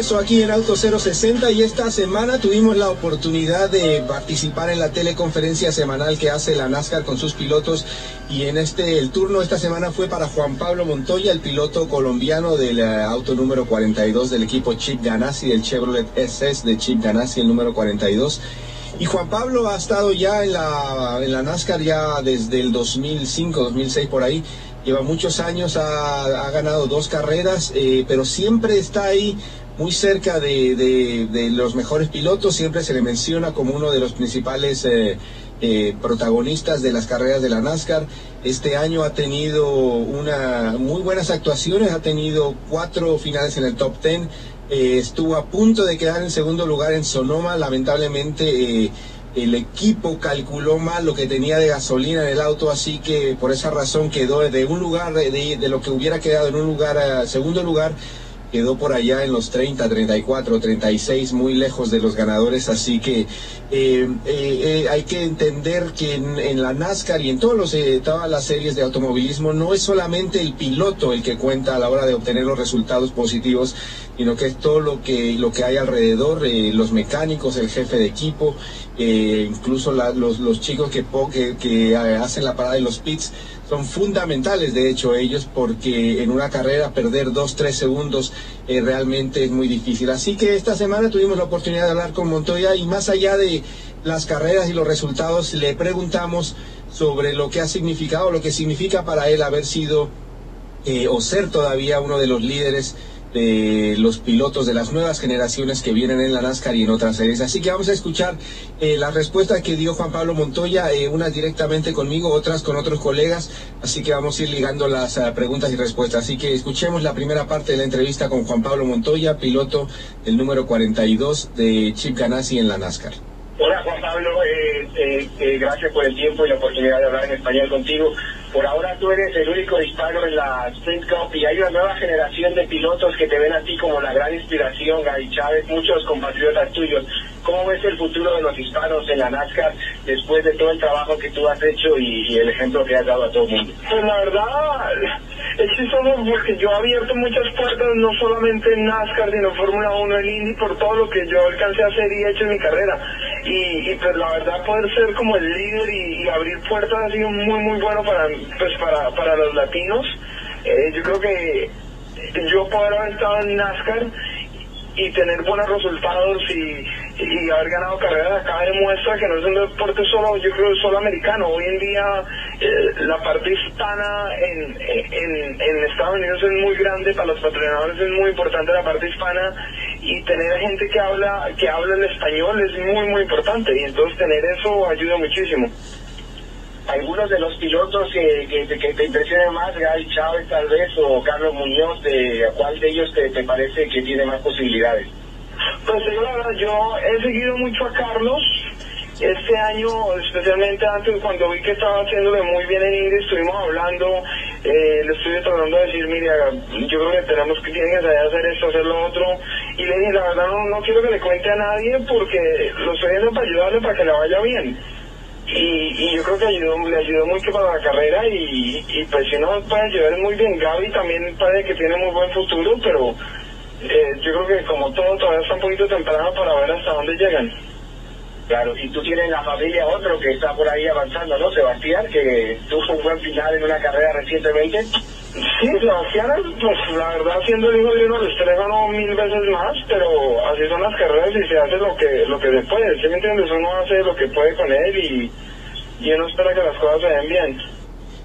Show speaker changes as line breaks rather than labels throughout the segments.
regreso aquí en Auto 060 y esta semana tuvimos la oportunidad de participar en la teleconferencia semanal que hace la NASCAR con sus pilotos y en este el turno esta semana fue para Juan Pablo Montoya, el piloto colombiano del eh, auto número 42 del equipo Chip Ganassi, del Chevrolet SS de Chip Ganassi, el número 42. Y Juan Pablo ha estado ya en la, en la NASCAR ya desde el 2005, 2006 por ahí lleva muchos años, ha, ganado dos carreras, eh, pero siempre está ahí muy cerca de, los mejores pilotos, siempre se le menciona como uno de los principales eh, eh, protagonistas de las carreras de la NASCAR. Este año ha tenido una muy buenas actuaciones, ha tenido cuatro finales en el top ten, estuvo a punto de quedar en segundo lugar en Sonoma, lamentablemente el equipo calculó mal lo que tenía de gasolina en el auto, así que por esa razón quedó de un lugar, de, lo que hubiera quedado en un lugar, a segundo lugar, quedó por allá en los 30, 34, 36, muy lejos de los ganadores, así que eh, eh, eh, hay que entender que en, la NASCAR y en todos los, todas las series de automovilismo no es solamente el piloto el que cuenta a la hora de obtener los resultados positivos, sino que es todo lo que, lo que hay alrededor, los mecánicos, el jefe de equipo, incluso los, los chicos que, que, que hacen la parada de los pits son fundamentales, de hecho, ellos, porque en una carrera perder dos, tres segundos eh, realmente es muy difícil. Así que esta semana tuvimos la oportunidad de hablar con Montoya y más allá de las carreras y los resultados, le preguntamos sobre lo que ha significado, lo que significa para él haber sido eh, o ser todavía uno de los líderes de los pilotos de las nuevas generaciones que vienen en la NASCAR y en otras series. Así que vamos a escuchar eh, las respuestas que dio Juan Pablo Montoya, eh, unas directamente conmigo, otras con otros colegas. Así que vamos a ir ligando las uh, preguntas y respuestas. Así que escuchemos la primera parte de la entrevista con Juan Pablo Montoya, piloto del número 42 de Chip Ganassi en la NASCAR.
Hola Juan Pablo, eh, eh, gracias por el tiempo y la oportunidad de hablar en español contigo. Por ahora tú eres el único hispano en la Sprint Cup y hay una nueva generación de pilotos que te ven a ti como la gran inspiración, Gaby Chávez, muchos compatriotas tuyos. ¿Cómo ves el futuro de los hispanos en la NASCAR después de todo el trabajo que tú has hecho y, el ejemplo que has dado a todo el mundo?
Pues la verdad, es porque yo he abierto muchas puertas, no solamente en NASCAR, sino en Fórmula 1, en Indy, por todo lo que yo alcancé a hacer y he hecho en mi carrera. Y, pues la verdad poder ser como el líder y, abrir puertas ha sido muy muy bueno para pues para, para los latinos. Eh, yo creo que yo poder haber estado en NASCAR y tener buenos resultados y, y haber ganado carreras acá demuestra que no es un deporte solo, yo creo, solo americano. Hoy en día eh, la parte hispana en, en, en, Estados Unidos es muy grande, para los patrocinadores es muy importante la parte hispana y tener gente que habla, que habla el español es muy, muy importante y entonces tener eso ayuda muchísimo
algunos de los pilotos que, que, te impresionen más, Gaby Chávez tal vez, o Carlos Muñoz, de ¿cuál de ellos te, te parece que tiene más posibilidades?
Pues yo la verdad, yo he seguido mucho a Carlos. Este año, especialmente antes, cuando vi que estaba haciéndole muy bien en Indy, estuvimos hablando, eh, le estuve tratando de decir, mira, yo creo que tenemos que, tienen que hacer esto, hacer lo otro. Y le dije, la verdad, no, no quiero que le cuente a nadie porque lo estoy haciendo para ayudarle para que le vaya bien y, yo creo que ayudó, le ayudó mucho para la carrera y, y pues si no puede ayudar muy bien. Gaby también parece que tiene muy buen futuro, pero eh, yo creo que como todo todavía está un poquito temprano para ver hasta dónde llegan.
Claro, y tú tienes en la familia otro que está por ahí avanzando, ¿no? Sebastián, que tuvo un buen final en una carrera recientemente.
Sí, Sebastián, pues la verdad, siendo el hijo de uno de los tres mil veces más, pero así son las carreras y se hace lo que lo que se puede. ¿Sí me entiendes? Uno hace lo que puede con él y, y uno espera que las cosas se den bien.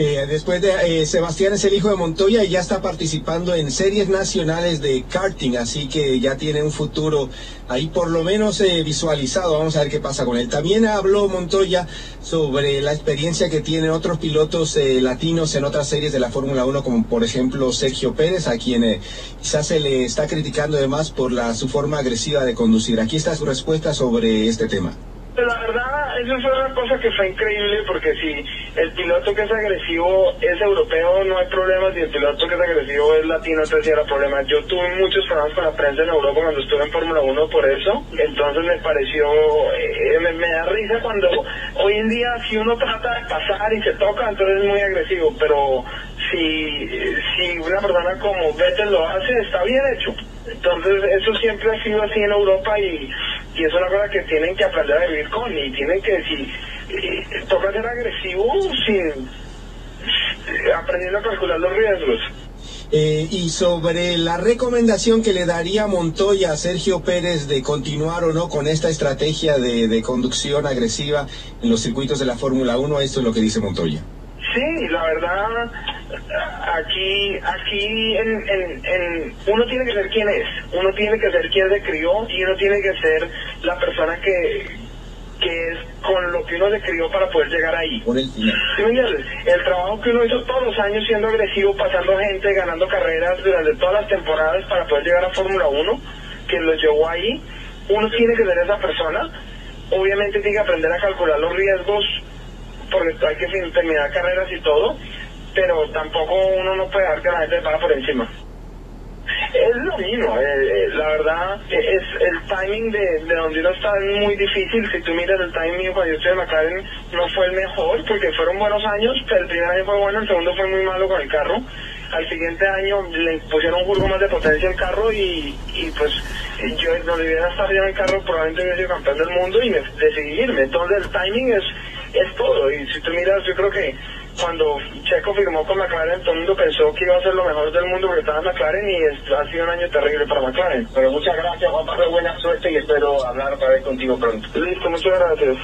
Eh, después de eh, Sebastián es el hijo de Montoya y ya está participando en series nacionales de karting, así que ya tiene un futuro ahí por lo menos eh, visualizado. Vamos a ver qué pasa con él. También habló Montoya sobre la experiencia que tienen otros pilotos latinos en otras series de la Fórmula 1, como por ejemplo Sergio Pérez, a quien quizás se le está criticando además por la, su forma agresiva de conducir. Aquí está su respuesta sobre este tema.
La verdad, eso es una cosa que fue increíble porque si el piloto que es agresivo es europeo no hay problemas y el piloto que es agresivo es latino entonces sí era problema. Yo tuve muchos problemas con la prensa en Europa cuando estuve en Fórmula 1 por eso, entonces me pareció, eh, me, da risa cuando hoy en día si uno trata de pasar y se toca entonces es muy agresivo, pero si, si una persona como Vettel lo hace está bien hecho. Entonces, eso siempre ha sido así en Europa y, y es una cosa que tienen que aprender a vivir con y tienen que, si eh, toca ser agresivo sin aprendiendo a calcular los riesgos.
Eh, y sobre la recomendación que le daría Montoya a Sergio Pérez de continuar o no con esta estrategia de, de conducción agresiva en los circuitos de la Fórmula 1, esto es lo que dice Montoya.
Sí, la verdad, aquí, aquí en, en, en, uno tiene que ser quien es, uno tiene que ser quien se crió y uno tiene que ser la persona que, que es con lo que uno se crió para poder llegar ahí.
Por el.
El trabajo que uno hizo todos los años siendo agresivo, pasando gente, ganando carreras durante todas las temporadas para poder llegar a Fórmula 1, que lo llevó ahí, uno tiene que ser esa persona. Obviamente tiene que aprender a calcular los riesgos, porque hay que terminar carreras y todo, pero tampoco uno no puede dejar que la gente pase por encima. Es lo mismo, eh, eh, la verdad, eh, es el timing de, de donde uno está es muy difícil. Si tú miras el timing mío cuando yo estoy en McLaren, no fue el mejor porque fueron buenos años, pero el primer año fue bueno, el segundo fue muy malo con el carro. Al siguiente año le pusieron un jurgo más de potencia al carro y, y pues yo no hubiera estado en el carro, probablemente hubiera sido campeón del mundo y me decidí irme. Entonces el timing es, es todo. Y si tú miras, yo creo que cuando Checo firmó con McLaren, todo el mundo pensó que iba a ser lo mejor del mundo porque estaba en McLaren y ha sido un año terrible para McLaren.
Pero muchas gracias, Juan Pablo, buena suerte y espero hablar otra vez contigo pronto.
Listo, muchas gracias.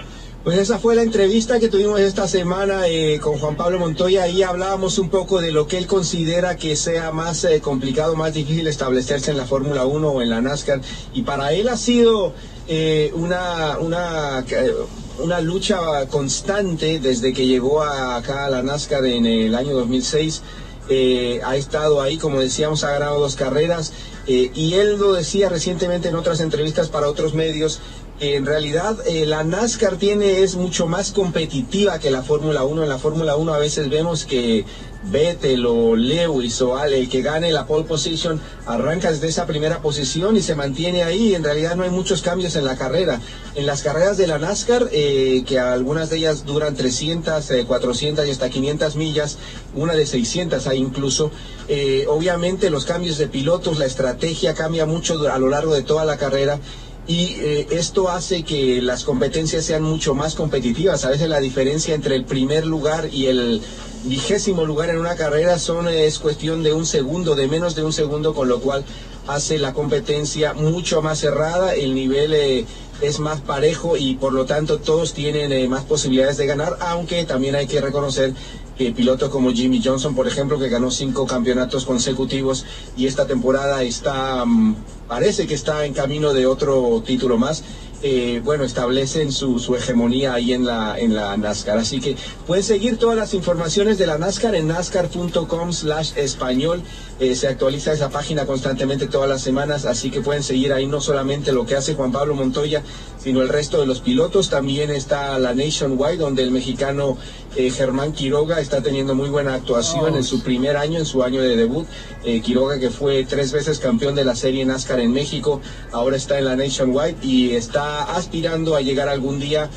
Pues esa fue la entrevista que tuvimos esta semana eh, con Juan Pablo Montoya. Ahí hablábamos un poco de lo que él considera que sea más eh, complicado, más difícil establecerse en la Fórmula 1 o en la NASCAR. Y para él ha sido eh, una, una, eh, una lucha constante desde que llegó a- acá a la NASCAR en el año 2006. Eh, ha estado ahí, como decíamos, ha ganado dos carreras. eh, y él lo decía recientemente en otras entrevistas para otros medios, en realidad eh, la NASCAR tiene, es mucho más competitiva que la Fórmula 1. En la Fórmula 1 a veces vemos que Vettel o Lewis o el que gane la pole position, arranca desde esa primera posición y se mantiene ahí. En realidad no hay muchos cambios en la carrera. En las carreras de la NASCAR, eh, que algunas de ellas duran 300, eh, 400 y hasta 500 millas, una de 600 hay incluso, eh, obviamente los cambios de pilotos, la estrategia cambia mucho a lo largo de toda la carrera. Y eh, esto hace que las competencias sean mucho más competitivas. A veces la diferencia entre el primer lugar y el vigésimo lugar en una carrera son, es cuestión de un segundo, de menos de un segundo, con lo cual hace la competencia mucho más cerrada, el nivel eh, es más parejo y por lo tanto todos tienen eh, más posibilidades de ganar, aunque también hay que reconocer que pilotos como Jimmy Johnson, por ejemplo, que ganó cinco campeonatos consecutivos y esta temporada está, mm, parece que está en camino de otro título más. Eh, bueno, establecen su, su hegemonía ahí en la, en la NASCAR. Así que pueden seguir todas las informaciones de la NASCAR en nascar.com slash español. Eh, se actualiza esa página constantemente todas las semanas, así que pueden seguir ahí no solamente lo que hace Juan Pablo Montoya, sino el resto de los pilotos. También está la Nationwide, donde el mexicano eh, Germán Quiroga está teniendo muy buena actuación en su primer año, en su año de debut. Eh, Quiroga, que fue tres veces campeón de la serie NASCAR en México, ahora está en la Nationwide y aspirando a llegar algún día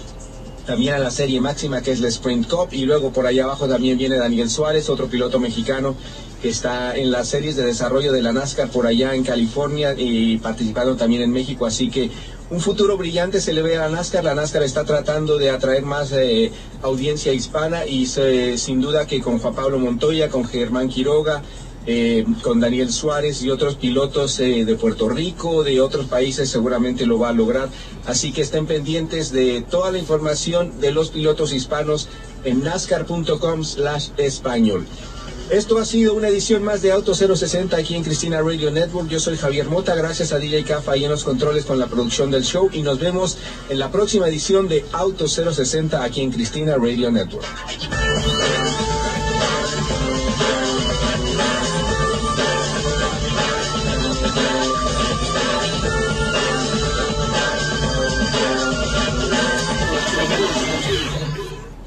también a la serie máxima que es la Sprint Cup y luego por allá abajo también viene Daniel Suárez, otro piloto mexicano que está en las series de desarrollo de la NASCAR por allá en California y participando también en México, así que un futuro brillante se le ve a la NASCAR, la NASCAR está tratando de atraer más eh, audiencia hispana y sin duda que con Juan Pablo Montoya, con Germán Quiroga, eh, con Daniel Suárez y otros pilotos eh, de Puerto Rico, de otros países, seguramente lo va a lograr. Así que estén pendientes de toda la información de los pilotos hispanos en nascar.com slash español. Esto ha sido una edición más de Auto 060 aquí en Cristina Radio Network. Yo soy Javier Mota, gracias a DJ Cafa ahí en los controles con la producción del show y nos vemos en la próxima edición de Auto 060 aquí en Cristina Radio Network.